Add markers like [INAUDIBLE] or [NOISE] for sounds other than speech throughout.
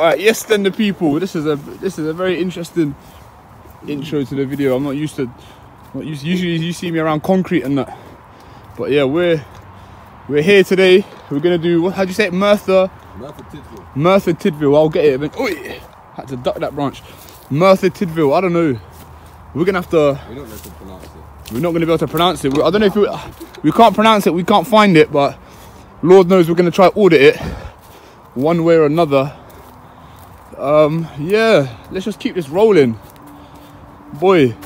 All right, yes, then the people. This is a this is a very interesting intro to the video. I'm not used to, not used. Usually, you see me around concrete and that, but yeah, we're we're here today. We're gonna do what? How'd you say it? Merthyr Merthyr Tydfil. Merthyr Tydfil. I'll get it. But, oi, had to duck that branch. Merthyr Tydfil. I don't know. We're gonna have to. To. We're not gonna be able to pronounce it. We- I don't know if we, we can't pronounce it. We can't find it, but Lord knows we're try to audit it one way or another. Um, yeah, let's just keep this rolling, boy. Do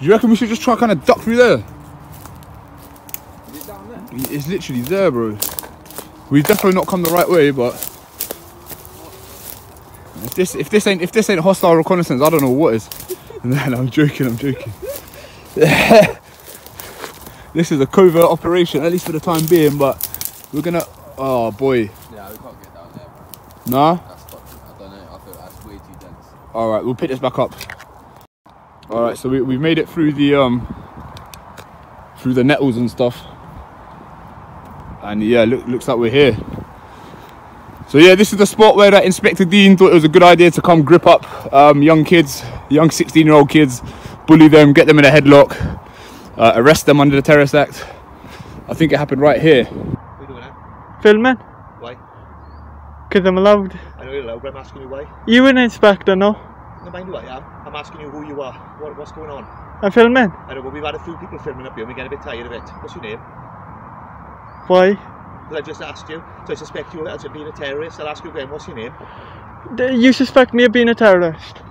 you reckon we should just try kind of duck through there? Is it down there? It's literally there, bro. We've definitely not come the right way, but if this if this ain't if this ain't hostile reconnaissance, I don't know what is. [LAUGHS] No, I'm joking. I'm joking. [LAUGHS] this is a covert operation, at least for the time being. But we're gonna. Oh boy, Yeah, we can't get down there, nah. That's I don't know. I feel that's way too dense. All right, we'll pick this back up. All right, so we we've made it through the um through the nettles and stuff, and yeah, look, looks like we're here. So yeah, this is the spot where that Inspector Dean thought it was a good idea to come grip up um, young kids, young 16-year-old kids, bully them, get them in a headlock, uh, arrest them under the Terrorist Act. I think it happened right here. What are you doing now? Filming? Why? Because I'm allowed. I know you're allowed, but I'm asking you why. You an inspector, no? No mind who I am. I'm asking you who you are. What, what's going on? I'm filming. I know, but we've had a few people filming up here and we're getting a bit tired of it. What's your name? Why? Because I just asked you. So I suspect you as being a terrorist. I'll ask you again, what's your name? You suspect me of being a terrorist?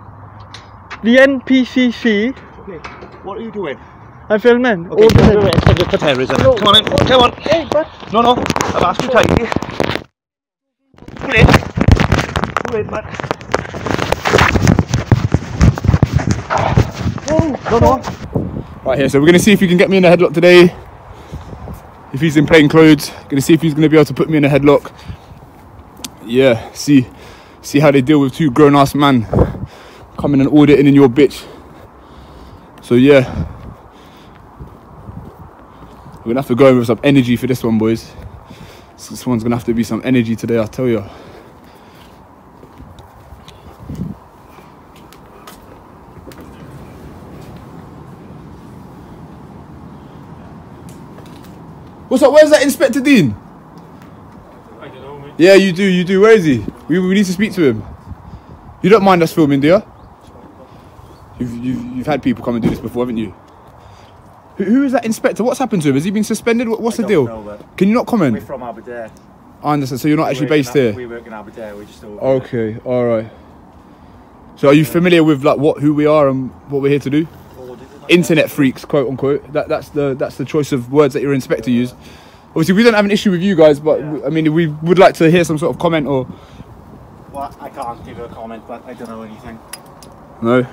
The NPCC. Okay. What are you doing? I'm filming. Okay, Order you're it. arrested for terrorism. No. Come on in. Come on. Hey, but No, no. I've asked you tightly. Come in. Come in, man. No, no. Right here, so we're gonna see if he can get me in a headlock today. If he's in plain clothes, gonna see if he's gonna be able to put me in a headlock. Yeah, see, see how they deal with two grown ass man coming and auditing in your bitch. So yeah, we're gonna have to go in with some energy for this one, boys. This one's gonna have to be some energy today, I tell you. What's up? Where's that Inspector Dean? I don't know, mate. Yeah, you do, you do. Where is he? We, we need to speak to him. You don't mind us filming, do you? You've, you've, you've had people come and do this before, haven't you? Who, who is that inspector? What's happened to him? Has he been suspended? What, what's I the deal? Can you not We're comment? from Aberdare. I understand. So you're not actually We based here. We work in Aberdare. We're just. Okay, all right. So are you familiar with like what who we are and what we're here to do? here. Audited, I Internet freaks, quote unquote. That that's the that's the choice of words that your inspector used. Obviously, we don't have an issue with you guys, but Yeah. I mean, we would like to hear some sort of comment or. Well, I can't give you a comment, but I don't know anything. no.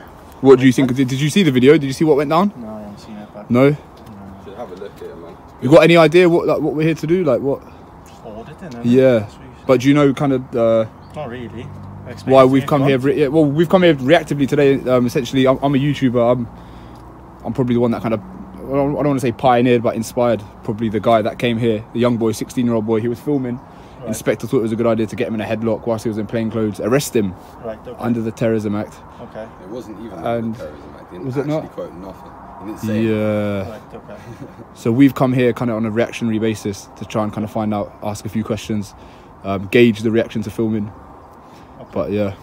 What do you think? Did, did you see the video? Did you see what went down? No, I haven't seen it, but No. Should have a look at it, man. You got any idea what like what we're here to do? Like what? just auditing. isn't it? Yeah. That's what you said. But do you know kind of uh, not really. I why we've come on. here? Re- yeah, well, we've come here reactively today. Um, essentially, I'm, I'm a YouTuber. I'm I'm probably the one that kind of I don't, I don't want to say pioneered, but inspired. Probably the guy that came here, the young boy, 16 year old boy. He was filming. Right. Inspector thought it was a good idea to get him in a headlock whilst he was in plain clothes, arrest him Right. Okay. under the Terrorism Act. okay. It wasn't even And- the terrorism act. He didn't was it actually not? quote nothing. Didn't say Yeah. Right. Okay. [LAUGHS] So we've come here kind of on a reactionary basis to try and kind of find out, ask a few questions, um, gauge the reaction to filming. okay. But yeah,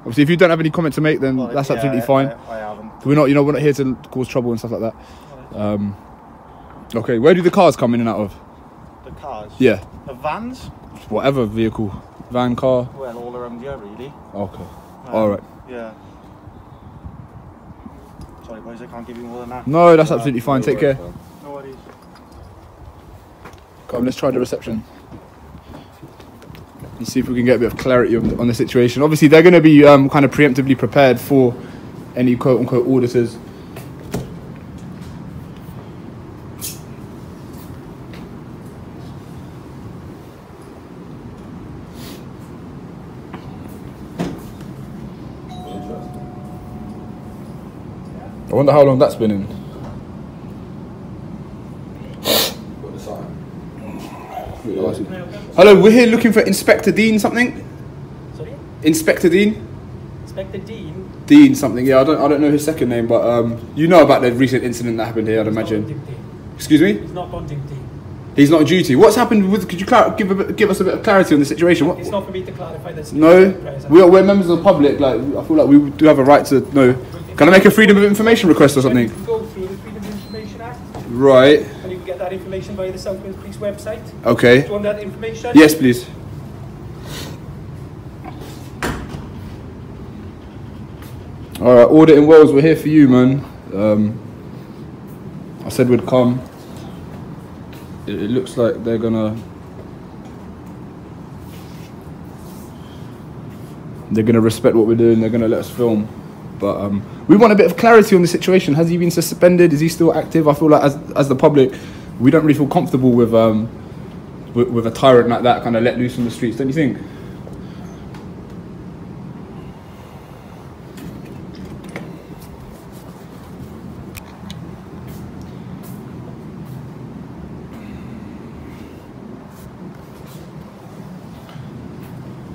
obviously, if you don't have any comment to make, then Well, that's yeah, absolutely fine. I, I haven't. We're not, you know, we're not here to cause trouble and stuff like that. Um, okay, where do the cars come in and out of? Cars. Yeah, The vans. whatever vehicle, van, car. Well, all around here, really. Okay, Um, all right. Yeah. Sorry, boys. I can't give you more than that. No, that's absolutely fine. No Take worries, care. man. No worries. Come, let's try the reception. Let's see if we can get a bit of clarity on, on the situation. Obviously, they're going to be um, kind of preemptively prepared for any quote unquote auditors. Wonder how long that's been in. Hello, we're here looking for Inspector Dean something. Sorry? Inspector Dean. Inspector Dean. Dean something. Yeah, I don't I don't know his second name, but um, you know about the recent incident that happened here. I'd He's imagine. Excuse me. He's not on duty. He's not on duty. What's happened with? Could you clar- give a bit, give us a bit of clarity on the situation? What, It's not for me to clarify this. no, we are, we're members of the public. Like I feel like we do have a right to know. Can I make a freedom of information request or something? You can go through the Freedom of Information Act Right. and you can get that information via the South Wales Police website. Okay. Do you want that information? Yes, please. All right, audit in Wales. We're here for you, man. Um, I said we'd come. It, it looks like they're gonna. They're gonna respect what we're doing. They're gonna let us film, but um, we want a bit of clarity on the situation. Has he been suspended? Is he still active? I feel like as as the public, we don't really feel comfortable with um, with, with a tyrant like that kind of let loose on the streets, don't you think?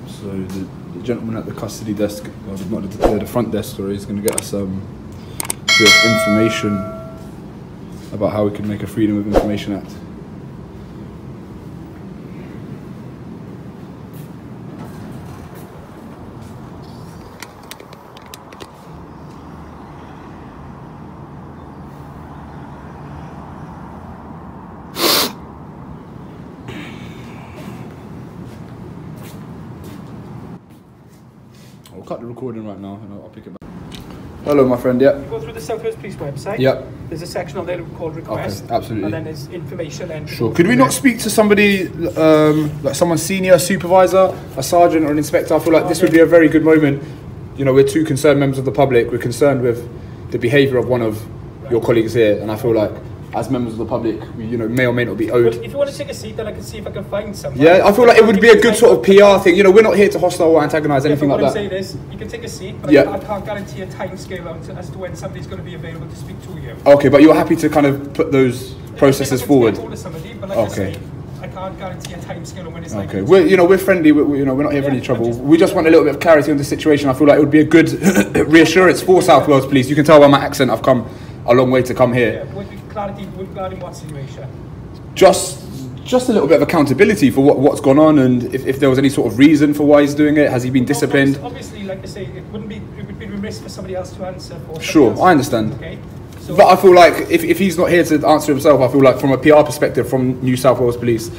So the, the gentleman at the custody desk, or the, not the, the front desk, sorry, is going to get us um, information about how we can make a Freedom of Information Act. I'll cut the recording right now and I'll, I'll pick it back. Hello, my friend. Yeah. You go through the South Wales Police website. Yep. There's a section on there called request. absolutely. And then there's information and. Sure. Could we not speak to somebody, um, like someone senior, a supervisor, a sergeant, or an inspector? I feel like this would be a very good moment. You know, we're two concerned members of the public. We're concerned with the behaviour of one of your colleagues here, and I feel like, as members of the public, we, you know, may or may not be owed. if you want to take a seat, then I can see if I can find someone. Yeah, I feel like it would be a good sort of PR thing. You know, we're not here to hostile or antagonise Yeah, anything but like what I'm that. saying is, you can take a seat, but Yeah. I, can't guarantee a time scale out as to when somebody's going to be available to speak to you. Okay, but you're happy to kind of put those processes forward. somebody, like Okay. I can't guarantee a time scale when it's Okay, likely we're you know we're friendly. We, we- you know we're not here for any trouble. just- We just want a little bit of clarity on the situation. I feel like it would be a good [COUGHS] reassurance for South Wales Police. You can tell by my accent, I've come a long way to come here. be clarity regarding what situation? Just just a little bit of accountability for what, what's gone on and if, if there was any sort of reason for why he's doing it. Has he been disciplined? Obviously, like I say, it wouldn't be it would be remiss for somebody else to answer for. Sure, else. I understand. Okay. So But I feel like if, if he's not here to answer himself, I feel like from a PR perspective from New South Wales Police,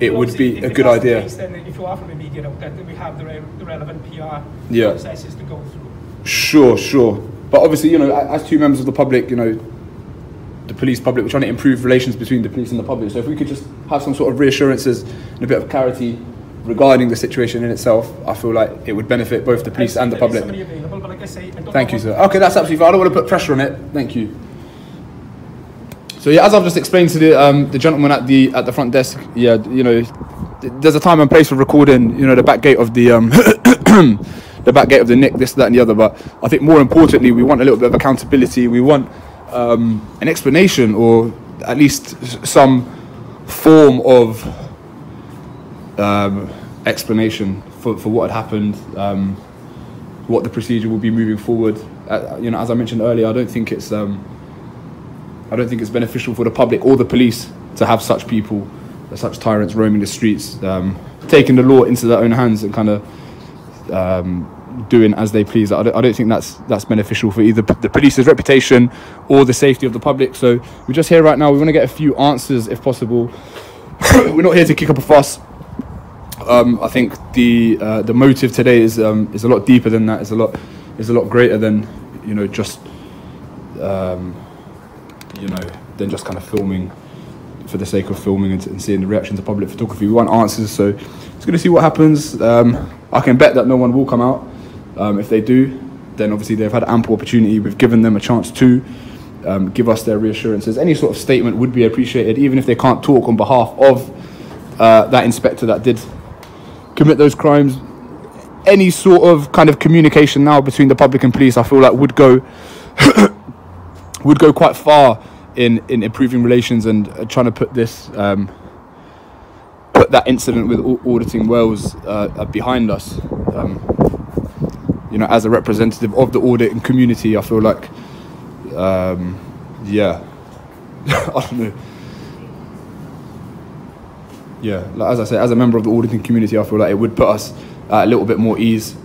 it would be a good was the idea. case, then if you are from the media outlet, then we have the, re- the relevant PR Yeah. processes to go through. Sure, sure. But obviously, you know, as two members of the public, you know, the police public, we're trying to improve relations between the police and the public. So if we could just have some sort of reassurances and a bit of clarity regarding the situation in itself, I feel like it would benefit both the police and the public. Somebody available, but like I I Thank you, sir. Okay, that's absolutely fine. I don't want to put pressure on it. Thank you. So yeah, as I've just explained to the um, the gentleman at the at the front desk, yeah, you know, th- there's a time and place for recording. You know, the back gate of the um, [COUGHS] the back gate of the Nick, this, that, and the other. But I think more importantly, we want a little bit of accountability. We want um, an explanation, or at least some form of um, explanation for, for what had happened. Um, what the procedure will be moving forward. Uh, you know, as I mentioned earlier, I don't think it's um, I don't think it's beneficial for the public or the police to have such people, such tyrants roaming the streets, um, taking the law into their own hands and kind of um, doing as they please. I don't, I don't think that's that's beneficial for either the police's reputation or the safety of the public. So we're just here right now. We want to get a few answers, if possible. [COUGHS] we're not here to kick up a fuss um, I think the uh, the motive today is um, is a lot deeper than that. Is a lot is a lot greater than you know just um, you know than just kind of filming for the sake of filming and, and seeing the reactions of public photography. We want answers, so it's going to see what happens. Um, I can bet that no one will come out. Um, if they do, then obviously they've had ample opportunity. We've given them a chance to um, give us their reassurances. Any sort of statement would be appreciated, even if they can't talk on behalf of uh, that inspector that did commit those crimes. Any sort of kind of communication now between the public and police, I feel like would go [COUGHS] would go quite far in in improving relations and uh, trying to put this um, put that incident with auditing Wales uh, uh, behind us. Um, you know, as a representative of the auditing community, I feel like, um, yeah, [LAUGHS] I don't know. Yeah, like, as I say, as a member of the auditing community, I feel like it would put us at a little bit more ease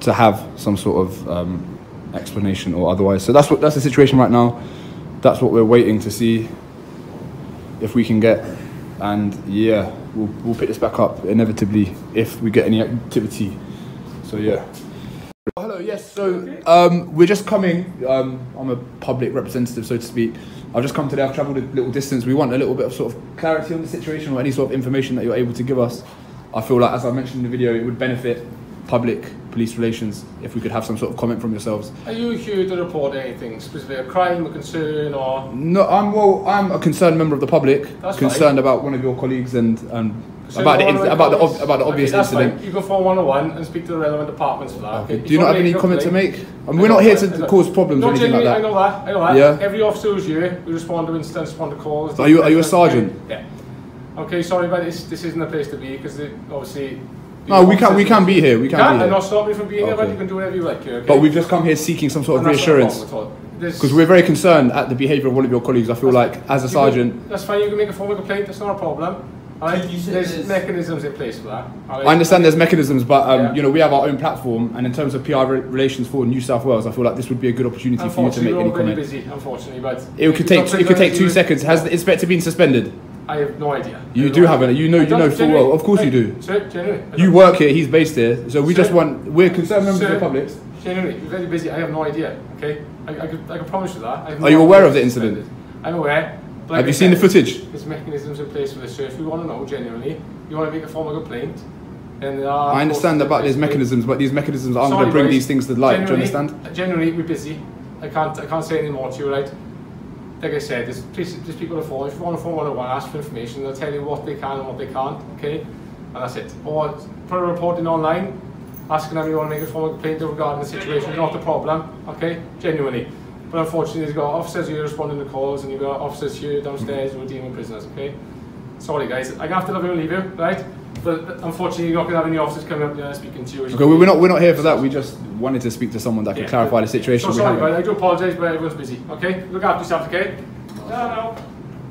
to have some sort of um, explanation or otherwise. So that's what that's the situation right now. That's what we're waiting to see if we can get, and yeah, we'll we'll pick this back up inevitably if we get any activity. So yeah. Oh, hello. Yes. So um, we're just coming. Um, I'm a public representative, so to speak. I've just come today. I've travelled a little distance. We want a little bit of sort of clarity on the situation or any sort of information that you're able to give us. I feel like, as I mentioned in the video, it would benefit public police relations if we could have some sort of comment from yourselves. Are you here to report anything specifically a crime, a concern, or No, I'm well. I'm a concerned member of the public, That's concerned about one of your colleagues and and So about the inc- about the ob- about the obvious that's incident. Fine. You go for 101 and speak to the relevant departments for that. Okay. Do you not have any comment to make? I mean, we're not here to cause problems No, or anything like that. I know that. I know that. Yeah. Every officer who's here, we respond to incidents, respond to calls. Are you- are you a sergeant? Yeah. Okay, sorry, but this this isn't a place to be because obviously. No, we can we can be here. We You can can, be and here. not stop you from being here, but Okay. you can do whatever you like here. Okay? But we've just come here seeking some sort of And a reassurance problem at all. There's- because we're very concerned at the behaviour of one of your colleagues. I feel like as a sergeant, can- that's fine. You can make a formal complaint. That's not a problem. Alright, Could you say there's this- mechanisms in place for that. alright? I understand there's mechanisms, but um, Yeah. you know we have our own platform, and in terms of PR re- relations for New South Wales, I feel like this would be a good opportunity for you to make any all very comment. busy. Unfortunately, but It could take it could take two seconds. Has the inspector been suspended? I have no idea. You do no have idea. a- you know- you know full well. Of course you do. Sir, genuinely. I You work here. He's based here, so we just want we're concerned members of the public. Generally, you're very busy. I have no idea. Okay, I, I, could, I can promise you that. I Are no you aware of the incident? I'm aware. Like Have you seen the footage? There's mechanisms in place for this. So if you want to know genuinely, you want to make a formal complaint, then there are. I understand about these mechanisms, but these mechanisms aren't going to bring these things to light. Do you understand? Genuinely, we're busy. I can't. I can't say any more to you, right? Like I said, there's, please, there's people the phone. If you want to phone 101, ask for information. They'll tell you what they can and what they can't. Okay, and that's it. Or put a report in online, asking them you want to make a formal complaint regarding the situation. Not the problem. Okay, genuinely. But unfortunately, you've got officers here responding to calls, and you've got officers here downstairs who are dealing with prisoners. Okay. Sorry, guys. Gonna have to love you and leave you, right? But unfortunately, you're not gonna have any officers coming up here speaking to you. Okay, well, we're not we're not here for that. We just wanted to speak to someone that could Yeah. clarify the situation. So sorry, but I do apologise, but everyone's busy. Okay, look after yourself. Okay. No,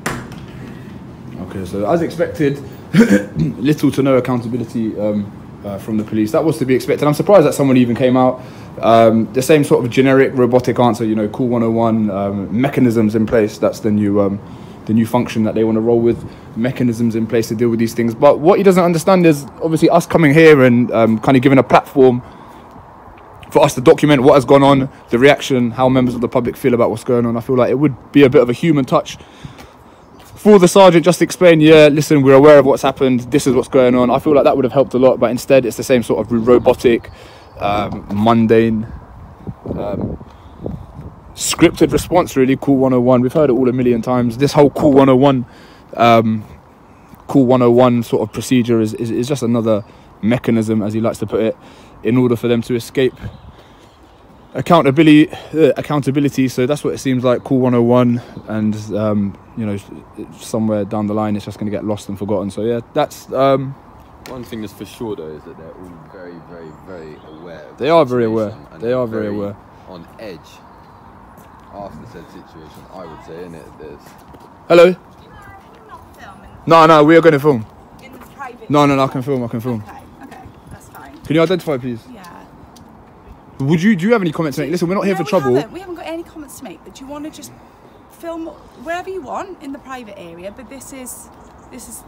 no. Okay, so as expected, [COUGHS] little to no accountability um, uh, from the police. That was to be expected. I'm surprised that someone even came out. Um, the same sort of generic robotic answer, you know, Cool 101, um, mechanisms in place. That's the new, um, the new function that they want to roll with. Mechanisms in place to deal with these things. But what he doesn't understand is obviously us coming here and um, kind of giving a platform for us to document what has gone on, the reaction, how members of the public feel about what's going on. I feel like it would be a bit of a human touch for the sergeant just explain, yeah, listen, we're aware of what's happened, this is what's going on. I feel like that would have helped a lot, but instead it's the same sort of robotic, um, mundane, um, scripted response, really. Cool 101. We've heard it all a million times. This whole Cool 101, um, Cool 101 sort of procedure is, is, is just another mechanism, as he likes to put it, in order for them to escape accountability uh, accountability so that's what it seems like cool 101 and um, you know somewhere down the line it's just going to get lost and forgotten so yeah that's um, One thing that's for sure though is that they're all very, very, very aware. Of They the are very aware. They they're are very aware. On edge after said situation, I would say, in it. There's hello no no we are going to film in private. no no no i can film i can film Okay, okay, that's fine. can you identify please Yeah. Would you do you have any comments to make listen we're not here No, for trouble We haven't, we haven't got any comments to make, but do you want to just film wherever you want in the private area? But this is this is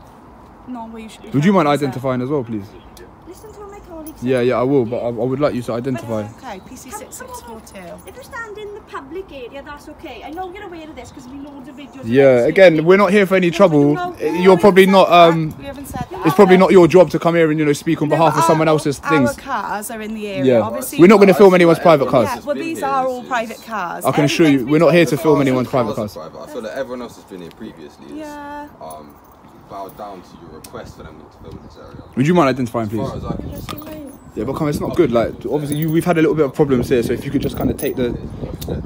not where you should be. would you mind identifying as well please Listen to what my colleagues yeah yeah i will but i, I would like you to identify Okay, PC six six four two. If you stand in the public area, that's okay. I know you're aware of this because we loads of videos. yeah again speaking. we're not here for any trouble no, no, you're we probably haven't um We haven't said that. it's probably not your job to come here and you know speak on No, behalf but of someone our- else's things Our cars are in the area. Yeah. Obviously, We're not going to film anyone's private cars. Yeah, well, these are all private cars. I can assure you, we're not here to film anyone's private Cars are cars. private. I feel like everyone else has been here previously. Yeah. Um, bow down to your request for them to film this area. Would you mind identifying, As please? far as I can Yeah, but come, on, it's not good. Like, obviously, you, we've had a little bit of problems here. So if you could just kind of take the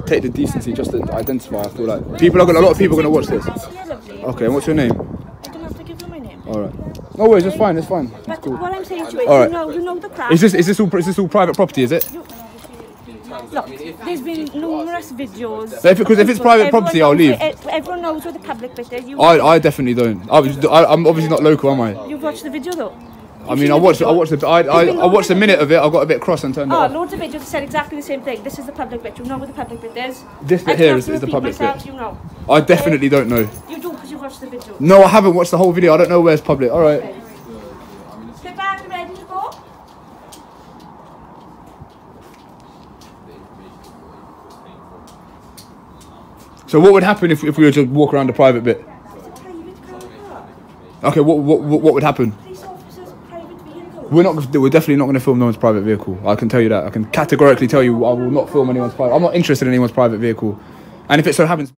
take the decency just to identify, I feel like people are gonna, a lot of people are gonna watch this. Okay, and what's your name? I don't have to give you my name. All right. No worries, it's fine. It's fine. It's But cool. what I'm saying to you is, All right. you know, you know the crack. Is this is this all is this all private property? Is it? Look, there's been numerous videos. So if it- 'cause if it's private property, I'll leave. where- Everyone knows where the public bit is. You, I I definitely don't. I, was- I I'm obviously not local, am I? You've watched the video though. I mean, I watched I watched the I I, I watched a minute of it. I got a bit cross and turned it Oh, off. loads of videos that said exactly the same thing. This is the public bit. You know where the public bit is. This bit I here is- have is to the public myself, bit. You know. I definitely don't know. You do because you watched the video. No, I haven't watched the whole video. I don't know where's public. All right. Sit back and ready to go. So what would happen if, if we were to walk around the private bit? Okay, what what what would happen? Police officers, private vehicle. We're not. We're definitely not going to film no one's private vehicle. I can tell you that. I can categorically tell you I will not film anyone's private. I'm not interested in anyone's private vehicle. And if it so happens,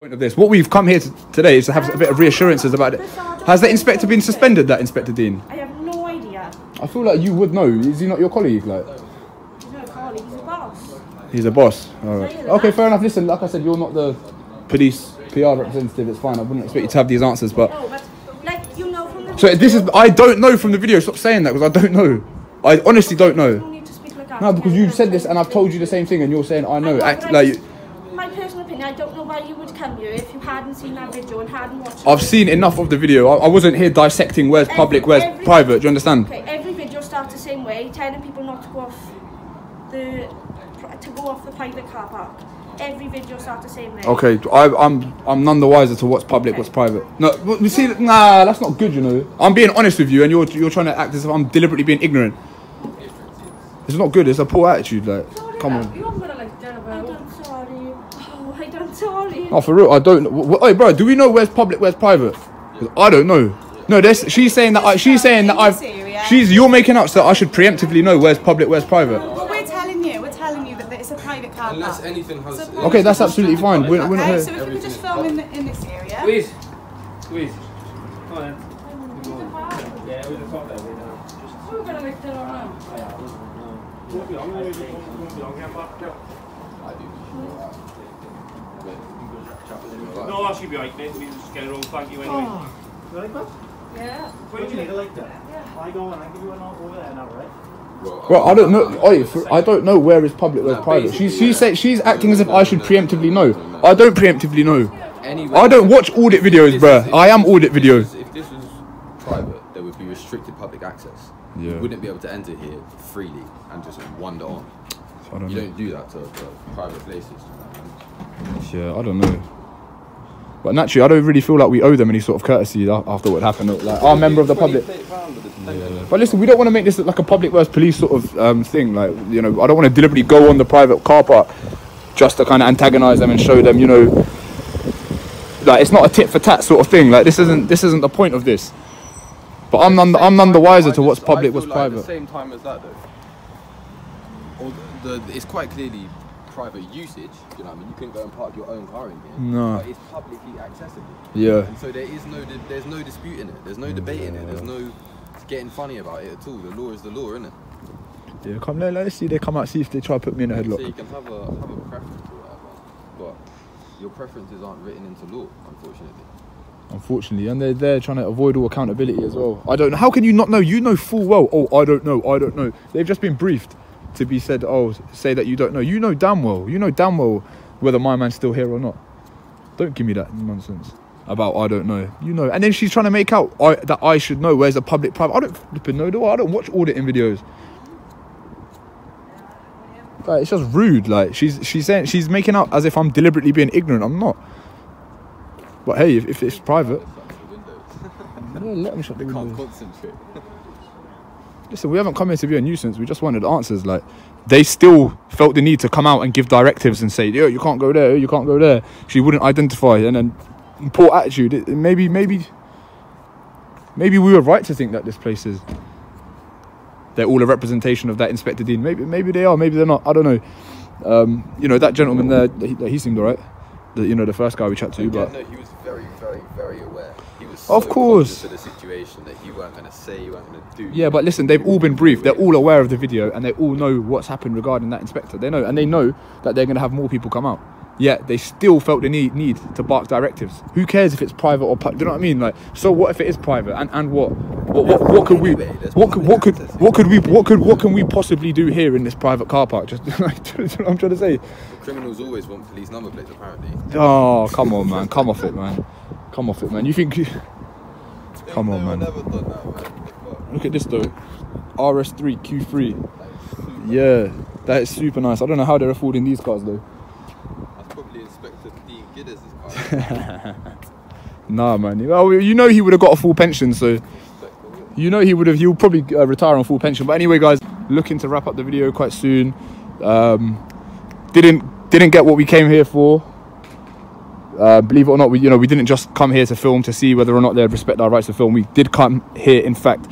point of this, what we've come here to, today is to have a bit of reassurances about it. Has the inspector been suspended? That Inspector Dean. I have no idea. I feel like you would know. Is he not your colleague? Like He's not a colleague, he's a boss. He's a boss. All right. Okay, fair enough. Listen, like I said, you're not the police PR representative. It's fine. I wouldn't expect you to have these answers, but. No, but like you know from the So this is I don't know from the video. Stop saying that because I don't know. I honestly don't know. need to speak like that. No, because you've said this and I've told you the same thing, and you're saying I know. know, Act I like just- My personal opinion, I don't know why you would come here if you hadn't seen that video and hadn't watched I've it. seen enough of the video. I, I wasn't here dissecting where's public, where's every- private. Do you understand? Okay, every video starts the same way, telling people not to go off the to go off the private car park. Every video starts the same way. Okay, I, I'm I'm none the wiser to what's public, what's private. No, w- see, nah, that's not good. You know, I'm being honest with you, and you're you're trying to act as if I'm deliberately being ignorant. It's not good. It's a poor attitude. Like, come on. You haven't got to like. I'm sorry. Oh, I don't sorry. Oh, for real, I don't. W- w- hey, bro, do we know where's public, where's private? 'Cause I don't know. No, this. she's saying that. I, she's saying that I've. She's. You're making up so I should preemptively know where's public, where's private. Unless park. anything has. So- Okay, that's absolutely fine. We're, we're not Okay, here. so if you could just film in, in this area. Squeeze. Squeeze. Come on then. Yeah, we just talk that way now. Just. We're gonna make that all now. Won't be long, maybe. Won't be long, yeah, but, yeah. I. No, that should be right, mate. We just get it all thank you anyway. You like that? Yeah. Where do you need it like that? I go and I give you one over there now, right? Well, I don't know. Oi, for, I don't know where is public, where's private. She's she's saying she's acting as if I should preemptively know. I don't preemptively know. Anyway, I don't watch audit videos, bruh. I am audit videos. If this was private, there would be restricted public access. Yeah. You wouldn't be able to enter here freely and just wander on. Don't You know. don't do that to, to private places. Yeah, I don't know. But naturally, I don't really feel like we owe them any sort of courtesy after what happened. Like, our member of the public. But listen, we don't want to make this like a public versus police sort of um, thing. Like, you know, I don't want to deliberately go on the private car park just to kind of antagonize them and show them, you know, like it's not a tit for tat sort of thing. Like, this isn't this isn't the point of this. But I'm none I'm none the wiser to what's public, what's At the private. same time as that, though, or the, the, it's quite clearly private usage. You know, what I mean, you couldn't go and park your own car in here. No. But it's publicly accessible. Yeah. And so there is no, there's no dispute in it. There's no debate in it. There's no getting funny about it at all. The law is the law, isn't it? Yeah, come let, let's see they come out, see if they try to put me in a headlock. So you can have a have a preference or whatever, but your preferences aren't written into law, unfortunately. Unfortunately, and they're there trying to avoid all accountability as well. I don't know. How can you not know? You know full well. Oh, I don't know. I don't know. They've just been briefed to be said. Oh, say that you don't know. You know damn well. You know damn well whether my man's still here or not. Don't give me that nonsense about I don't know. You know. And then she's trying to make out I, that I should know. Where's the public private? I don't flipping know. Do I? I don't watch auditing videos. Like, it's just rude. Like she's she's saying she's making out as if I'm deliberately being ignorant. I'm not. But hey, if, if it's private, yeah, let them shut the Can't concentrate. [LAUGHS] Listen, we haven't come here to be a nuisance. We just wanted answers. Like, they still felt the need to come out and give directives and say, "Yo, you can't go there. You can't go there." She wouldn't identify, and then poor attitude. It, maybe, maybe, maybe we were right to think that this place is. They're all a representation of that Inspector Dean. Maybe, maybe they are. Maybe they're not. I don't know. Um, you know that gentleman there. He, he seemed alright. The, you know the first guy we chat to, Yeah, but no, he was very, very, very aware. He was Of so course. of the situation that he weren't going to say, he weren't going to do. Yeah, but listen, they've all been briefed. They're all aware of the video and they all know what's happened regarding that inspector. They know, and they know that they're going to have more people come out. Yet they still felt the need need to bark directives. Who cares if it's private or public? Do you know what I mean? Like, so what if it is private? And and what? What what, what could we? What could what could what could we what could what can we possibly do here in this private car park? Just like, [LAUGHS] do you know what I'm trying to say. Criminals always want police number plates, apparently. Oh, come on, man. Come off it, man. Come off it, man. You think? Come on, man. That. Look at this though. RS3 Q3. Yeah, that is super nice. I don't know how they're affording these cars though. That's probably Inspector Dean Gidders' car. [LAUGHS] Nah, man. Well, you know he would have got a full pension, so you know he would have. He'll probably uh, retire on full pension. But anyway, guys, looking to wrap up the video quite soon. Um, didn't didn't get what we came here for. Uh, believe it or not, we you know we didn't just come here to film to see whether or not they'd respect our rights to film. We did come here, in fact,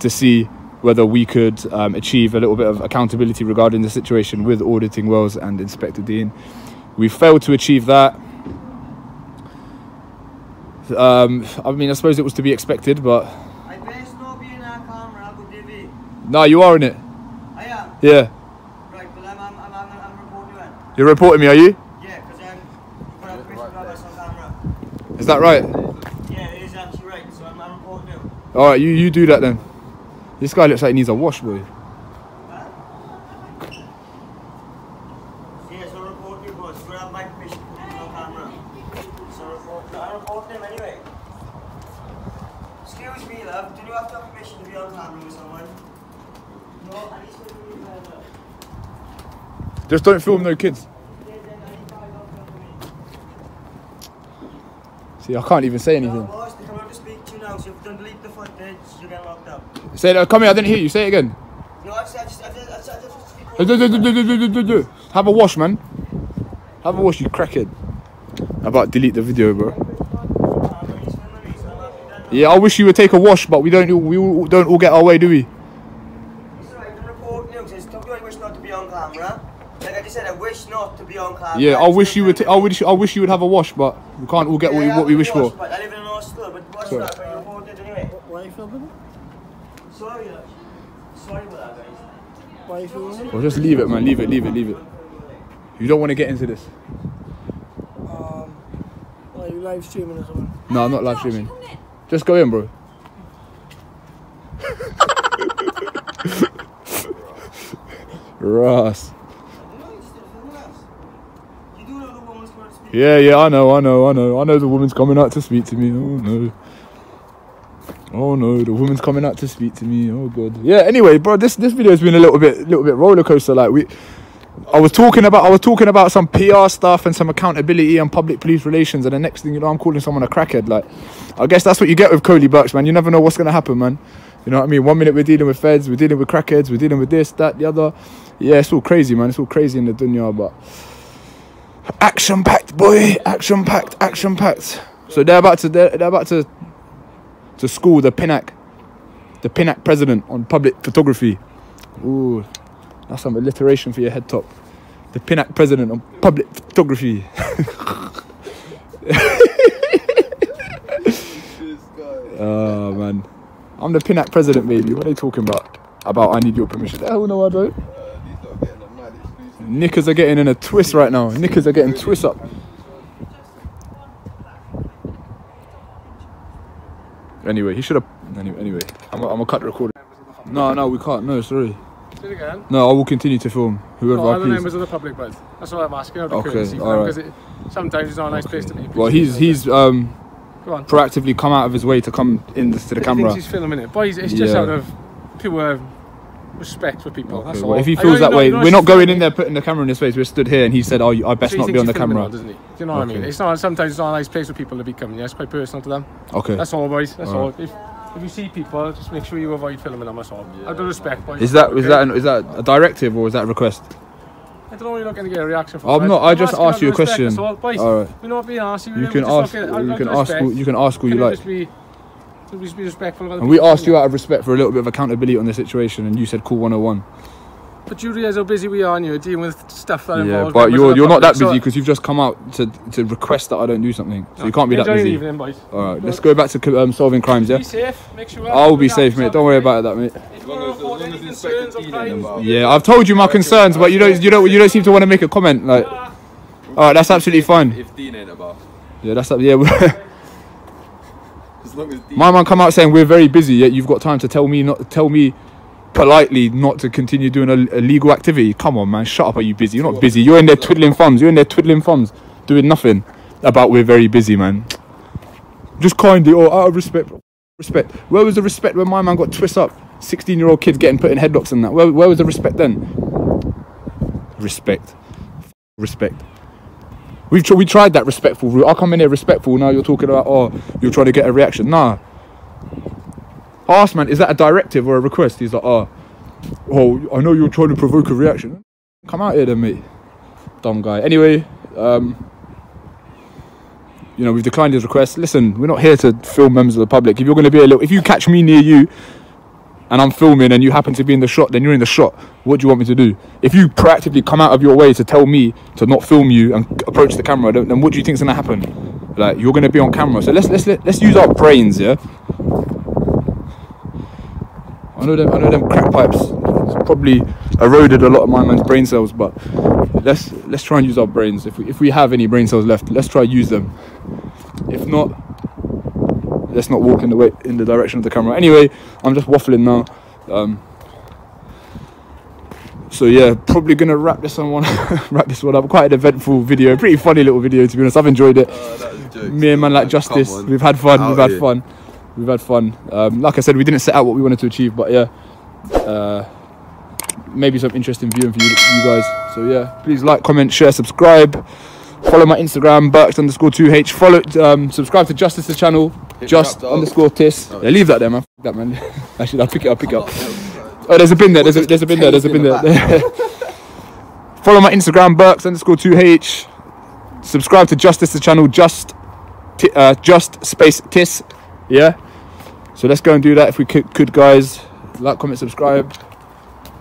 to see whether we could um, achieve a little bit of accountability regarding the situation with auditing Wales and Inspector Dean. We failed to achieve that. Um, I mean, I suppose it was to be expected, but I best not be in that camera, but Davey. no, you are in it. I am. Yeah, Right, but I'm, I'm, I'm, I'm, I'm reporting you in. you're reporting me, are you? Yeah, because I'm, you've got a question about us on camera. Is that right? Yeah, it is actually right, so I'm, I'm reporting you. All right, you you do that then. This guy looks like he needs a wash, boy. Yeah, so report you, boss. You have my permission to put you on camera. So report, I report him anyway. Excuse me, love. Do you have to have permission to be on camera with someone? No, I need to be on Just don't film no kids. See, I can't even say anything. Say it, uh, come here, I didn't hear you. Say it again. No, I just, I just, I just, I just, I just. Have a wash, man. Have a wash, you crackhead. About delete the video, bro. Yeah, I wish you would take a wash, but we don't. We don't all get our way, do we? To be on camera. Yeah, I wish you would. like- I wish. I wish you would have a wash, but we can't all get what, we- Yeah, what we wish have to for. But I live in an hostel, but what's Sorry. that? But you reported anyway. Why are you filming Sorry. Sorry about that, guys. Why are you filming Well, just leave it, man. Leave it. Leave it. Leave it. You don't want to get into this. Um, are you live streaming or something? No, I'm not live streaming. Just go in, bro. [LAUGHS] Ross. You do know the woman's going to speak. Yeah, yeah, I know, I know, I know. I know the woman's coming out to speak to me. Oh no. Oh no, the woman's coming out to speak to me. Oh god. Yeah, anyway, bro, this this video's been a little bit little bit roller coaster. Like we I was talking about I was talking about some PR stuff and some accountability and public police relations, and the next thing you know, I'm calling someone a crackhead. Like, I guess that's what you get with Koleeberks, man. You never know what's gonna happen, man. You know what I mean? One minute we're dealing with feds, we're dealing with crackheads, we're dealing with this, that, the other. Yeah, it's all crazy, man. It's all crazy in the dunya, but action packed, boy. Action packed, action packed. So they're about to they're, they're about to to school the Pinac, the Pinac president on public photography. Ooh, that's some alliteration for your head top. The Pinac president on public photography. [LAUGHS] Oh man, I'm the Pinac president, baby. What are they talking about? About I need your permission? Hell no, I don't. Knickers are getting in a twist right now. Knickers are getting twist up. Anyway, he should have. Anyway, anyway, I'm, gonna- I'm gonna cut the recording. No, no, we can't. No, sorry. Again. No, I will continue to film whoever I please. members of the public, but that's what I'm asking. Of Okay, alright. because it, sometimes it's not a nice place to be. Well, he's he's um proactively come out of his way to come in this, to the He camera. he's filming it, but it's, it's just Yeah. out of people pure respect for people. That's Okay, all. well, if he feels know that you way, know- you know we're not going in there putting the camera in his face. We're stood here, and he said, "Oh, I best So not be on the camera." well, doesn't he? Do you know what I mean? It's not. Sometimes it's not a nice place for people to be coming. Yeah, it's quite personal to them. Okay. That's all, boys. That's Alright. all. If, if you see people, just make sure you avoid filming them. That's all. Out of respect, boys. Is that is Okay? that an, is that a directive or is that a request? I don't know. You're not going to get a reaction from. I'm not. I just asking out asked you a question. All. All right. We're not being arsy. You we're can ask. You can ask. You can ask who you Can like. Just be, just be respectful of other And we people, asked you out of respect for a little bit of accountability on the situation, and you said call 101. But you realise how busy we are and you're dealing with stuff that Yeah, involves but members you're the you're not that public, so- busy because you've just come out to to request that I don't do something. So you can't be that Enjoy your busy. evening, boys. All right, let's go back to um, solving crimes. Yeah, Be safe. Make sure I'll be safe, mate. Don't worry about that, mate. If you want to report any concerns or crimes, Yeah, I've told you my concerns, but you don't you don't you don't seem to want to make a comment. Like, all right, that's absolutely fine. If Dean ain't about, Yeah, that's up. Yeah, [LAUGHS] as long as my man come out saying we're very busy. Yet you've got time to tell me not tell me politely not to continue doing a, a legal activity. Come on, man, shut up. Are you busy? You're not busy. You're in there twiddling thumbs. You're in there twiddling thumbs, doing nothing. About we're very busy, man. Just kindly or oh, out of respect, respect. Where was the respect when my man got twist up? Sixteen-year-old kids getting put in headlocks and that. Where, where was the respect then? Respect, respect. We've tr- we tried that respectful route. I come in here respectful. Now you're talking about oh you're trying to get a reaction. Nah. Ask man, is that a directive or a request? He's like oh oh I know you're trying to provoke a reaction. Come out here then, mate. Dumb guy. Anyway, um, you know we've declined his request. Listen, we're not here to film members of the public. If you're going to be a little, if you catch me near you and I'm filming and you happen to be in the shot, then you're in the shot. What do you want me to do? If you proactively come out of your way to tell me to not film you and approach the camera, then what do you think's gonna happen? Like you're gonna be on camera, so let's let's let's use our brains, yeah. I know them. I know them crack pipes. It's probably eroded a lot of my man's brain cells, but let's let's try and use our brains. If we if we have any brain cells left, let's try use them. If not, let's not walk in the way in the direction of the camera. Anyway, I'm just waffling now. Um, so yeah, probably gonna wrap this on one [LAUGHS] wrap this one up. Quite an eventful video, pretty funny little video to be honest. I've enjoyed it. Me and man like Justice, we've had fun. Out we've had here. fun. We've had fun. Um, like I said, we didn't set out what we wanted to achieve, but yeah, uh, maybe some interesting viewing for you, you guys. So yeah, please like, comment, share, subscribe. Follow my Instagram, Burks underscore two H. Follow, um, subscribe to Justice's channel, just underscore Tis. Oh. Yeah, leave that there, man. F- That man. [LAUGHS] Actually, I'll pick it up. Pick it up. Oh, there's a bin there. There's a, there's a bin there. There's a bin there. [LAUGHS] Follow my Instagram, Burks underscore two H. Subscribe to Justice the channel, just, uh, just space Tis. Yeah. So let's go and do that if we could, could guys. Like, comment, subscribe,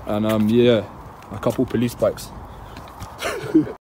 and um, yeah, a couple police bikes. [LAUGHS]